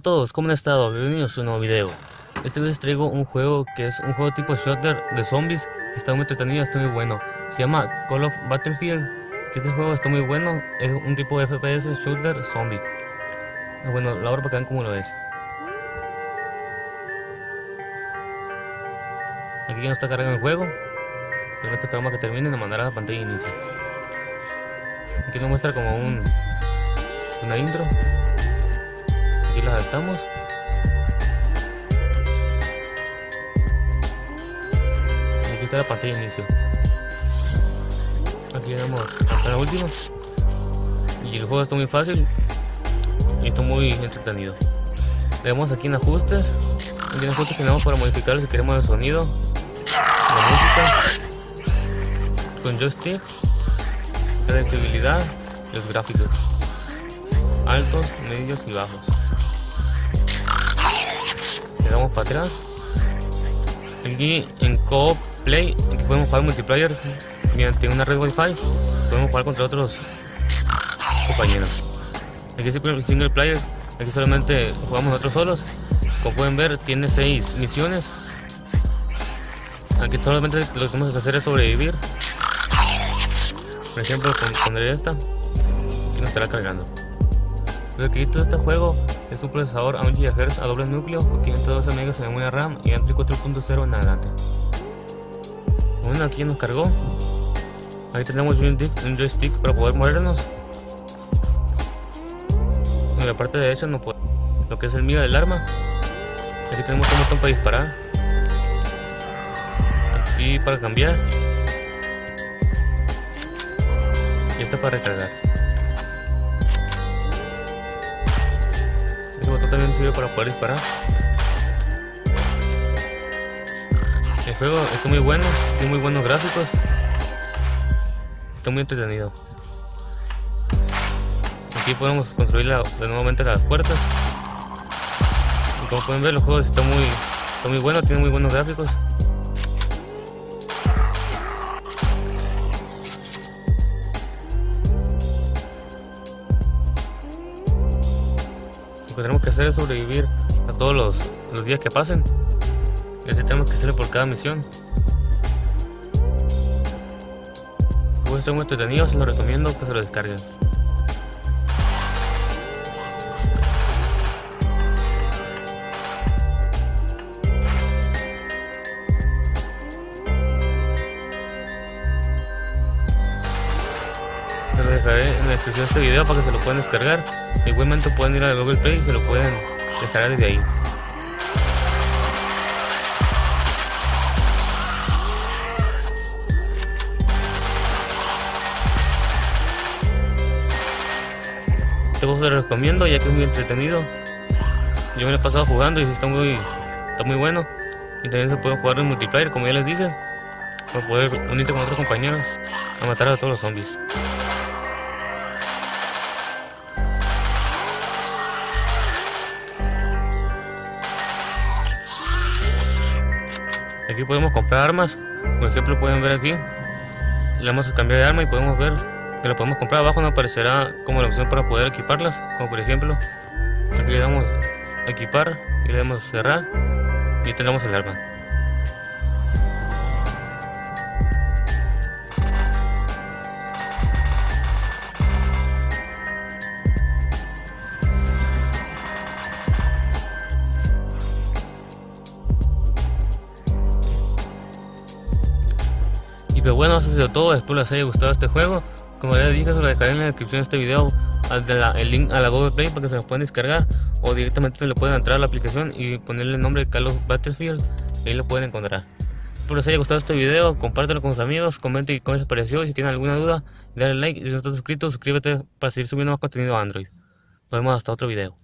a todos, ¿cómo han estado? Bienvenidos a un nuevo video. Este vez traigo un juego que es un juego tipo shooter de zombies. Está muy entretenido, está muy bueno. Se llama Call of Battlefield que Este juego está muy bueno, es un tipo de FPS shooter zombie. Ah, Bueno, la hora para que vean cómo lo es. Aquí ya no está cargando el juego. Realmente esperamos que termine y nos mandará la pantalla de inicio. Aquí nos muestra como un una intro aquí la adaptamos. Y aquí está la pantalla de inicio. Aquí le damos la última. Y el juego está muy fácil y está muy entretenido. Le damos aquí en ajustes. Aquí en ajustes tenemos para modificar si queremos el sonido la música con joystick la sensibilidad los gráficos altos, medios y bajos. Le damos para atrás. Aquí en Co Play, aquí podemos jugar multiplayer mediante una red Wi-Fi. Podemos jugar contra otros compañeros. Aquí el single player, aquí solamente jugamos nosotros solos. Como pueden ver, tiene 6 misiones. Aquí solamente lo que tenemos que hacer es sobrevivir. Por ejemplo, pondré esta. Aquí nos estará cargando. Lo que este juego es un procesador a 1 GHz a doble núcleo con 512 MB de memoria RAM y Android 4.0 en adelante. Bueno, aquí nos cargó. Ahí tenemos un joystick para poder movernos. En la parte derecha lo que es el mira del arma. Aquí tenemos un botón para disparar. Aquí para cambiar. Y esta para recargar. También sirve para poder disparar. El juego está muy bueno, tiene muy buenos gráficos. Está muy entretenido. Aquí podemos construir de nuevamente las puertas. Como pueden ver, los juegos está muy, está muy bueno, tiene muy buenos gráficos. Que tenemos que hacer es sobrevivir a todos los, días que pasen. Y así tenemos que hacerlo por cada misión. Puede ser muy entretenido, se lo recomiendo que se lo descarguen. Dejaré en la descripción de este video para que se lo puedan descargar. Igualmente pueden ir a Google Play y se lo pueden descargar desde ahí. Este juego se lo recomiendo ya que es muy entretenido. Yo me lo he pasado jugando y está muy, está muy bueno. Y también se puede jugar en multiplayer, como ya les dije, para poder unirte con otros compañeros a matar a todos los zombies. Aquí podemos comprar armas. Por ejemplo, pueden ver aquí. Le damos a cambiar de arma y podemos ver que la podemos comprar. Abajo nos aparecerá como la opción para poder equiparlas. Como por ejemplo, aquí le damos a equipar y le damos cerrar y tenemos el arma. Pues bueno, eso ha sido todo, espero les haya gustado este juego. Como ya dije, se lo dejaré en la descripción de este video el link a la Google Play para que se lo puedan descargar o directamente le pueden entrar a la aplicación y ponerle el nombre de Carlos Battlefield y ahí lo pueden encontrar. Espero les haya gustado este video, compártelo con sus amigos, comenten cómo les pareció y si tienen alguna duda, dale like y si no estás suscrito, suscríbete para seguir subiendo más contenido a Android. Nos vemos hasta otro video.